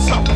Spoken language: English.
something.